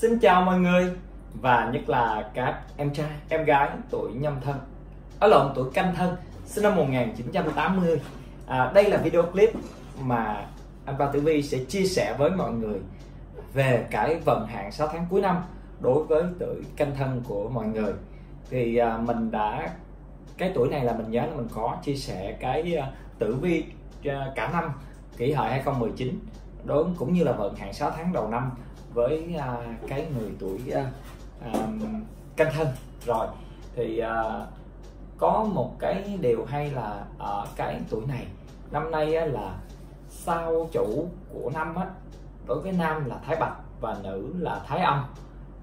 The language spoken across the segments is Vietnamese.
Xin chào mọi người và nhất là các em trai, em gái tuổi nhâm thân. Ở lộn tuổi canh thân sinh năm 1980 à, đây là video clip mà anh Ba Tử Vi sẽ chia sẻ với mọi người về cái vận hạn 6 tháng cuối năm đối với tuổi canh thân của mọi người. Thì à, mình đã cái tuổi này là mình nhớ là mình có chia sẻ cái à, tử vi à, cả năm kỷ hợi 2019 đối cũng như là vận hạn 6 tháng đầu năm với uh, cái người tuổi uh, um, canh thân. Rồi thì uh, có một cái điều hay là ở cái tuổi này năm nay uh, là sao chủ của năm á đối với nam là thái bạch và nữ là thái âm.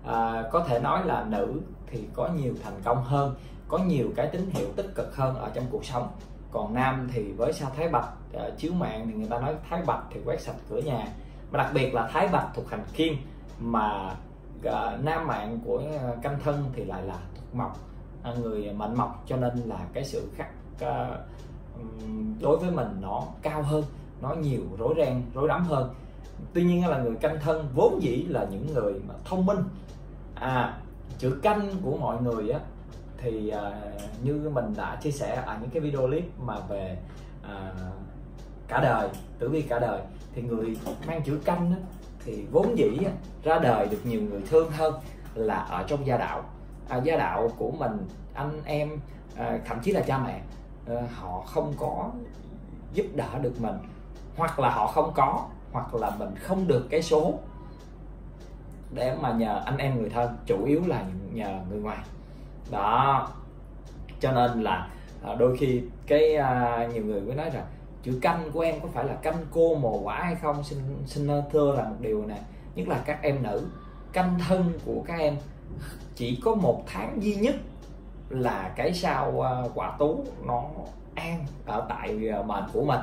À, có thể nói là nữ thì có nhiều thành công hơn có nhiều cái tín hiệu tích cực hơn ở trong cuộc sống. Còn nam thì với sao thái bạch à, chiếu mạng thì người ta nói thái bạch thì quét sạch cửa nhà mà đặc biệt là thái bạch thuộc hành kim mà uh, nam mạng của ờ, canh thân thì lại là thuộc mộc. À, người mệnh mộc cho nên là cái sự khắc uh, đối với mình nó cao hơn nó nhiều rối ren rối rắm hơn. Tuy nhiên là người canh thân vốn dĩ là những người mà thông minh. À chữ canh của mọi người á thì à, như mình đã chia sẻ ở những cái video clip mà về à, cả đời tử vi cả đời. Thì người mang chữ canh á, thì vốn dĩ á, ra đời được nhiều người thương hơn là ở trong gia đạo. À, gia đạo của mình anh em à, thậm chí là cha mẹ à, họ không có giúp đỡ được mình. Hoặc là họ không có hoặc là mình không được cái số để mà nhờ anh em người thân chủ yếu là nhờ người ngoài. Đó. Cho nên là à, đôi khi cái à, nhiều người mới nói rằng chữ canh của em có phải là canh cô mồ quả hay không? Xin xin ờ, thưa là một điều nè. Nhất là các em nữ. Canh thân của các em chỉ có một tháng duy nhất là cái sao ờ, quả tú nó an ở tại ờ, mệnh của mình.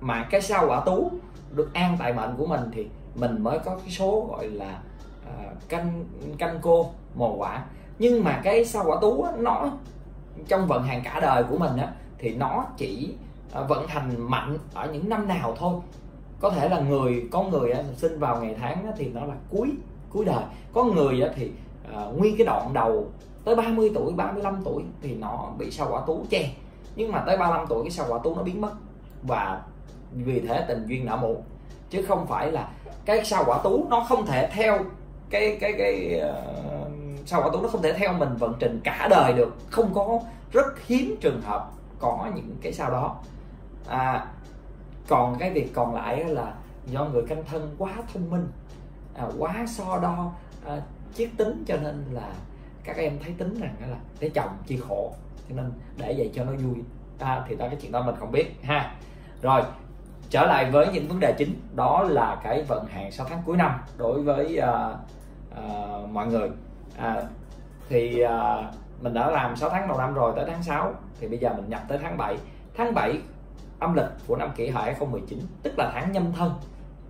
Mà cái sao quả tú được an tại mệnh của mình thì mình mới có cái số gọi là uh, canh canh cô mồ quả. Nhưng mà cái sao quả tú á, nó trong vận hành cả đời của mình á, thì nó chỉ À, vận hành mạnh ở những năm nào thôi. Có thể là người có người sinh vào ngày tháng thì nó là cuối cuối đời. Có người thì à, nguyên cái đoạn đầu tới 30 tuổi 35 tuổi thì nó bị sao quả tú che. Nhưng mà tới 35 tuổi cái sao quả tú nó biến mất. Và vì thế tình duyên nợ muộn. Chứ không phải là cái sao quả tú nó không thể theo cái cái cái à, uh, sao quả tú nó không thể theo mình vận trình cả đời được. Không có rất hiếm trường hợp có những cái sao đó à, còn cái việc còn lại là do người canh thân quá thông minh à, quá so đo à, chiết tính cho nên là các em thấy tính rằng là lấy chồng chi khổ cho nên để vậy cho nó vui. À, thì đó cái chuyện đó mình không biết ha. Rồi trở lại với những vấn đề chính đó là cái vận hạn 6 tháng cuối năm đối với uh, uh, mọi người. À, thì uh, mình đã làm 6 tháng đầu năm rồi tới tháng 6 thì bây giờ mình nhập tới tháng 7 tháng 7 âm lịch của năm kỷ hợi 2019 tức là tháng nhâm thân.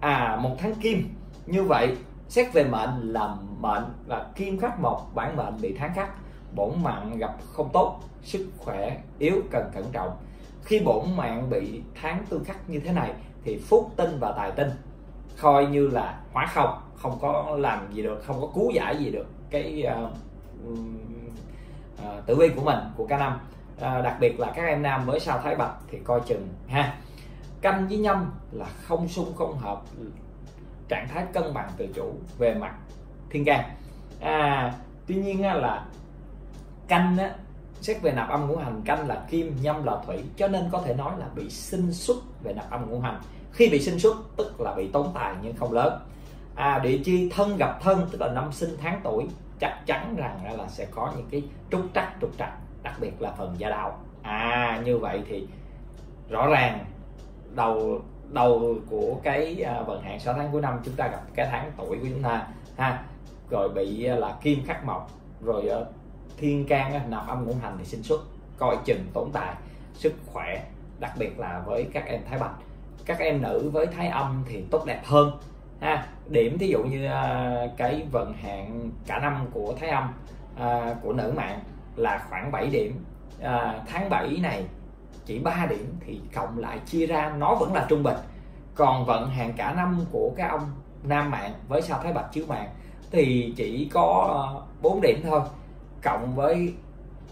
À một tháng kim. Như vậy xét về mệnh là mệnh là kim khắc một bản mệnh bị tháng khắc. Bổn mạng gặp không tốt sức khỏe yếu cần cẩn trọng. Khi bổn mạng bị tháng tương khắc như thế này thì phúc tinh và tài tinh coi như là hóa không không có làm gì được không có cứu giải gì được cái uh, uh, tử vi của mình của cả năm à, đặc biệt là các em nam mới sao thái bạch thì coi chừng ha. Canh với nhâm là không xung không hợp trạng thái cân bằng tự chủ về mặt thiên can. À, tuy nhiên là canh á, xét về nạp âm ngũ hành canh là kim nhâm là thủy cho nên có thể nói là bị sinh xuất về nạp âm ngũ hành. Khi bị sinh xuất tức là bị tốn tài nhưng không lớn. À địa chi thân gặp thân tức là năm sinh tháng tuổi chắc chắn rằng là sẽ có những cái trúc trắc trục trặc đặc biệt là phần gia đạo. À như vậy thì rõ ràng đầu đầu của cái à, vận hạn 6 tháng cuối năm chúng ta gặp cái tháng tuổi của chúng ta, ha, rồi bị à, là kim khắc mộc, rồi à, thiên can nạp âm ngũ hành thì sinh xuất, coi chừng tổn tài, sức khỏe, đặc biệt là với các em thái bạch. Các em nữ với thái âm thì tốt đẹp hơn, ha. Điểm thí dụ như cái vận hạn cả năm của thái âm của nữ mạng là khoảng 7 điểm. À, tháng 7 này chỉ 3 điểm thì cộng lại chia ra nó vẫn là trung bình. Còn vận hàng cả năm của các ông nam mạng với sao thái bạch chiếu mạng thì chỉ có 4 điểm thôi. Cộng với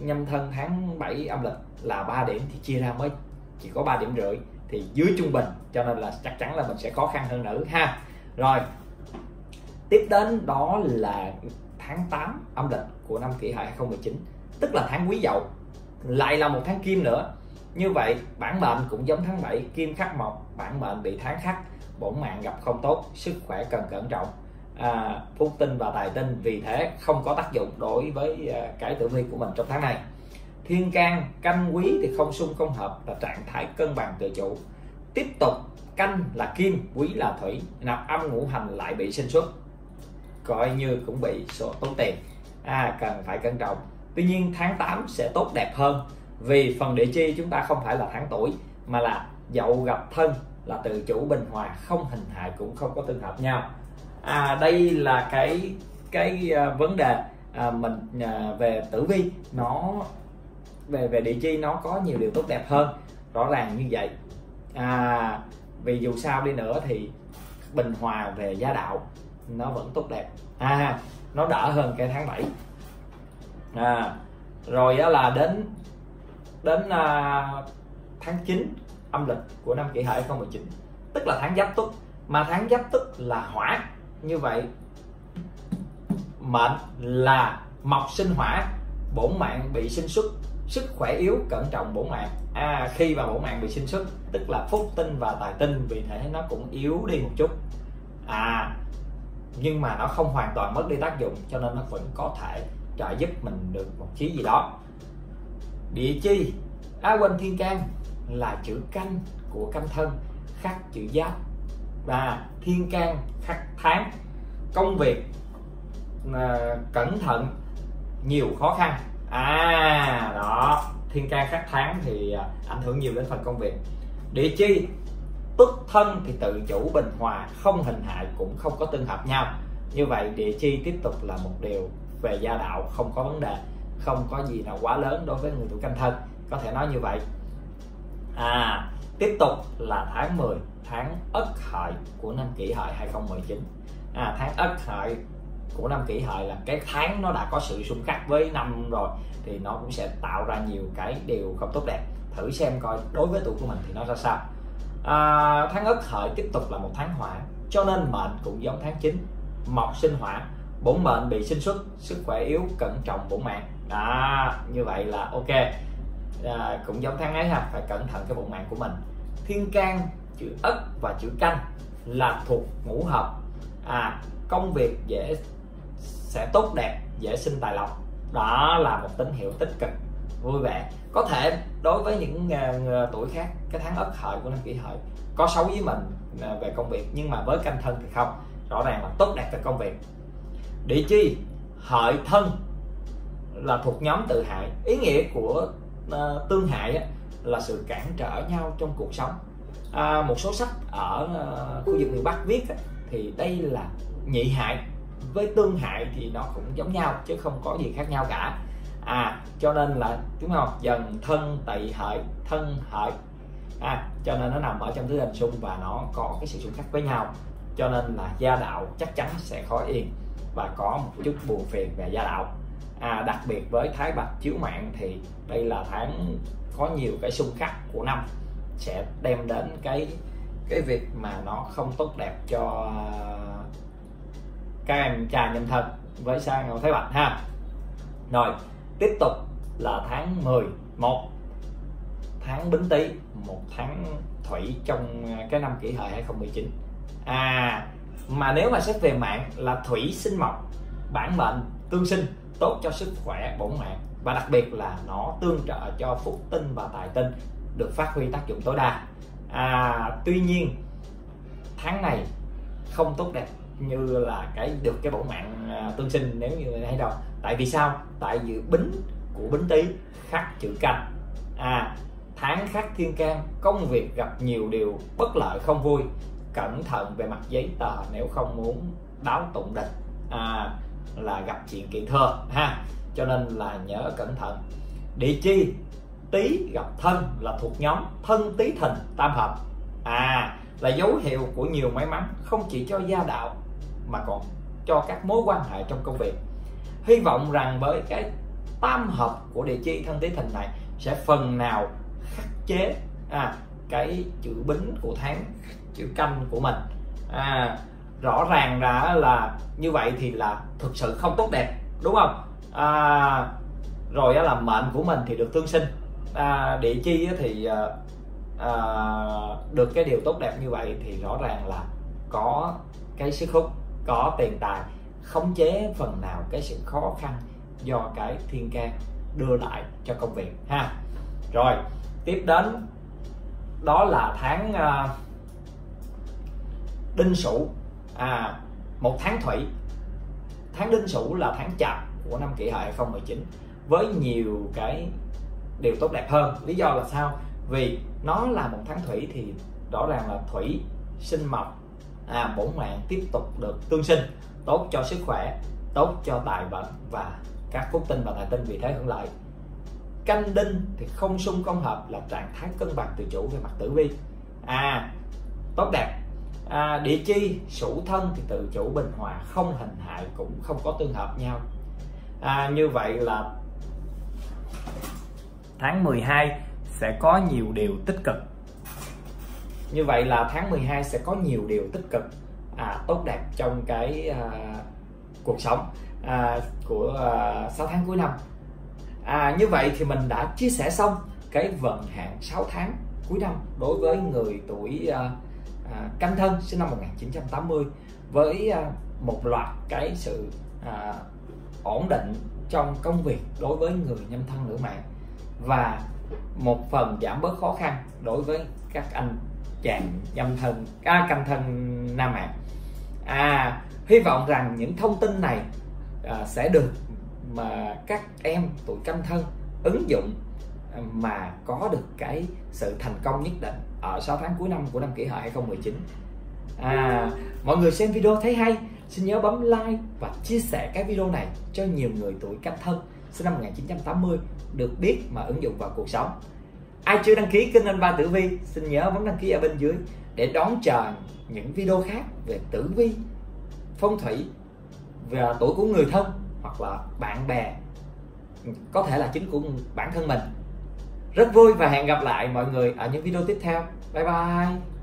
nhâm thân tháng 7 âm lịch là 3 điểm thì chia ra mới chỉ có 3 điểm rưỡi thì dưới trung bình cho nên là chắc chắn là mình sẽ khó khăn hơn nữ ha. Rồi tiếp đến đó là tháng 8 âm lịch của năm kỷ hợi 2019 tức là tháng quý dậu lại là một tháng kim nữa. Như vậy bản mệnh cũng giống tháng 7 kim khắc mộc bản mệnh bị tháng khắc bổn mạng gặp không tốt sức khỏe cần cẩn trọng. À, phúc tinh và tài tinh vì thế không có tác dụng đối với à, cái tử vi của mình trong tháng này. Thiên can canh quý thì không xung không hợp là trạng thái cân bằng tự chủ. Tiếp tục canh là kim quý là thủy nạp âm ngũ hành lại bị sinh xuất. Coi như cũng bị số tốn tiền. À cần phải cẩn trọng tuy nhiên tháng 8 sẽ tốt đẹp hơn vì phần địa chi chúng ta không phải là tháng tuổi mà là dậu gặp thân là tự chủ bình hòa không hình hại cũng không có tương hợp nhau. À đây là cái cái uh, vấn đề à, mình à, về tử vi. Nó về về địa chi nó có nhiều điều tốt đẹp hơn. Rõ ràng như vậy. À, vì dù sao đi nữa thì bình hòa về gia đạo nó vẫn tốt đẹp. À nó đỡ hơn cái tháng 7 à, rồi đó là đến đến à, tháng 9 âm lịch của năm kỷ hợi 2019 tức là tháng giáp tuất mà tháng giáp tuất là hỏa. Như vậy mệnh là mộc sinh hỏa. Bổn mạng bị sinh xuất. Sức khỏe yếu cẩn trọng bổn mạng. À khi mà bổn mạng bị sinh xuất tức là phúc tinh và tài tinh vì thế nó cũng yếu đi một chút. À nhưng mà nó không hoàn toàn mất đi tác dụng cho nên nó vẫn có thể trợ giúp mình được một chí gì đó. Địa chi? Á quanh thiên can là chữ canh của canh thân khắc chữ giáp. Và thiên can khắc tháng. Công việc à, cẩn thận nhiều khó khăn. À đó. Thiên can khắc tháng thì à, ảnh hưởng nhiều đến phần công việc. Địa chi? Tức thân thì tự chủ bình hòa không hình hại cũng không có tương hợp nhau. Như vậy địa chi tiếp tục là một điều về gia đạo không có vấn đề không có gì nào quá lớn đối với người tuổi canh thân có thể nói như vậy. À tiếp tục là tháng 10 tháng ất hợi của năm kỷ hợi 2019 à tháng ất hợi của năm kỷ hợi là cái tháng nó đã có sự xung khắc với năm rồi thì nó cũng sẽ tạo ra nhiều cái điều không tốt đẹp. Thử xem coi đối với tuổi của mình thì nó ra sao. À, tháng ất hợi tiếp tục là một tháng hỏa cho nên mệnh cũng giống tháng 9 mộc sinh hỏa bổn mệnh bị sinh xuất sức khỏe yếu cẩn trọng bổn mạng. Đó như vậy là ok. À, cũng giống tháng ấy ha phải cẩn thận cái bổn mạng của mình. Thiên can chữ ất và chữ canh là thuộc ngũ hợp. À công việc dễ sẽ tốt đẹp dễ sinh tài lộc. Đó là một tín hiệu tích cực. Vui vẻ. Có thể đối với những uh, tuổi khác cái tháng ất hợi của năm kỷ hợi có xấu với mình uh, về công việc nhưng mà với canh thân thì không. Rõ ràng là tốt đẹp về công việc địa chi? Hợi thân là thuộc nhóm tự hại. Ý nghĩa của uh, tương hại á, là sự cản trở nhau trong cuộc sống. À, một số sách ở uh, khu vực miền Bắc viết á, thì đây là nhị hại. Với tương hại thì nó cũng giống nhau chứ không có gì khác nhau cả. À cho nên là đúng không dần thân tỵ hợi thân hợi. À cho nên nó nằm ở trong tứ hành xung và nó có cái sự xung khắc với nhau. Cho nên là gia đạo chắc chắn sẽ khó yên và có một chút buồn phiền về gia đạo. À, đặc biệt với thái bạch chiếu mạng thì đây là tháng có nhiều cái xung khắc của năm sẽ đem đến cái cái việc mà nó không tốt đẹp cho các em trai nhân thân với sao ngọc thái bạch ha. Rồi tiếp tục là tháng 11 tháng bính tý một tháng thủy trong cái năm kỷ hợi 2019 à mà nếu mà xét về mạng là thủy sinh mộc bản mệnh tương sinh tốt cho sức khỏe bổn mạng. Và đặc biệt là nó tương trợ cho phúc tinh và tài tinh được phát huy tác dụng tối đa. À, tuy nhiên tháng này không tốt đẹp như là cái được cái bổn mạng à, tương sinh nếu như hay đâu. Tại vì sao? Tại vì bính của bính tý khắc chữ canh à tháng khắc thiên can công việc gặp nhiều điều bất lợi không vui cẩn thận về mặt giấy tờ nếu không muốn báo tụng địch à, là gặp chuyện kiện thơ ha. Cho nên là nhớ cẩn thận. Địa chi? Tý gặp thân là thuộc nhóm thân tý thìn tam hợp. À là dấu hiệu của nhiều may mắn không chỉ cho gia đạo mà còn cho các mối quan hệ trong công việc. Hy vọng rằng với cái tam hợp của địa chi thân tý thìn này sẽ phần nào khắc chế à, cái chữ bính của tháng chữ canh của mình. À, rõ ràng đã là như vậy thì là thực sự không tốt đẹp đúng không? À, rồi là mệnh của mình thì được tương sinh. À, địa chi thì à, à, được cái điều tốt đẹp như vậy thì rõ ràng là có cái sức hút có tiền tài khống chế phần nào cái sự khó khăn do cái thiên can đưa lại cho công việc ha. Rồi tiếp đến đó là tháng uh, đinh sửu. À một tháng thủy. Tháng đinh sửu là tháng chạp của năm kỷ hợi 2019 với nhiều cái điều tốt đẹp hơn. Lý do là sao? Vì nó là một tháng thủy thì rõ ràng là thủy sinh mộc à bổn mạng tiếp tục được tương sinh, tốt cho sức khỏe, tốt cho tài vận và các phúc tinh và tài tinh vì thế hưởng lợi. Canh đinh thì không xung không hợp là trạng thái cân bằng tự chủ về mặt tử vi. À tốt đẹp à, địa chi sủ thân thì tự chủ bình hòa không hình hại cũng không có tương hợp nhau. À, như vậy là tháng 12 sẽ có nhiều điều tích cực. Như vậy là tháng 12 sẽ có nhiều điều tích cực à, tốt đẹp trong cái à, cuộc sống à, của à, 6 tháng cuối năm. À, như vậy thì mình đã chia sẻ xong cái vận hạn 6 tháng cuối năm đối với người tuổi à, à, canh thân sinh năm 1980 với à, một loạt cái sự à, ổn định trong công việc đối với người nhâm thân nữ mạng và một phần giảm bớt khó khăn đối với các anh chàng nhâm thân à, canh thân nam mạng. À hy vọng rằng những thông tin này à, sẽ được mà các em tuổi canh thân ứng dụng mà có được cái sự thành công nhất định. Ờ, ở 6 tháng cuối năm của năm kỷ hợi 2019 à mọi người xem video thấy hay, xin nhớ bấm like và chia sẻ cái video này cho nhiều người tuổi canh thân. Sinh năm 1980 được biết mà ứng dụng vào cuộc sống. Ai chưa đăng ký kênh anh ba tử vi, xin nhớ bấm đăng ký ở bên dưới để đón chờ những video khác về tử vi, phong thủy và tuổi của người thân hoặc là bạn bè. Có thể là chính của bản thân mình rất vui và hẹn gặp lại mọi người ở những video tiếp theo. Bye bye.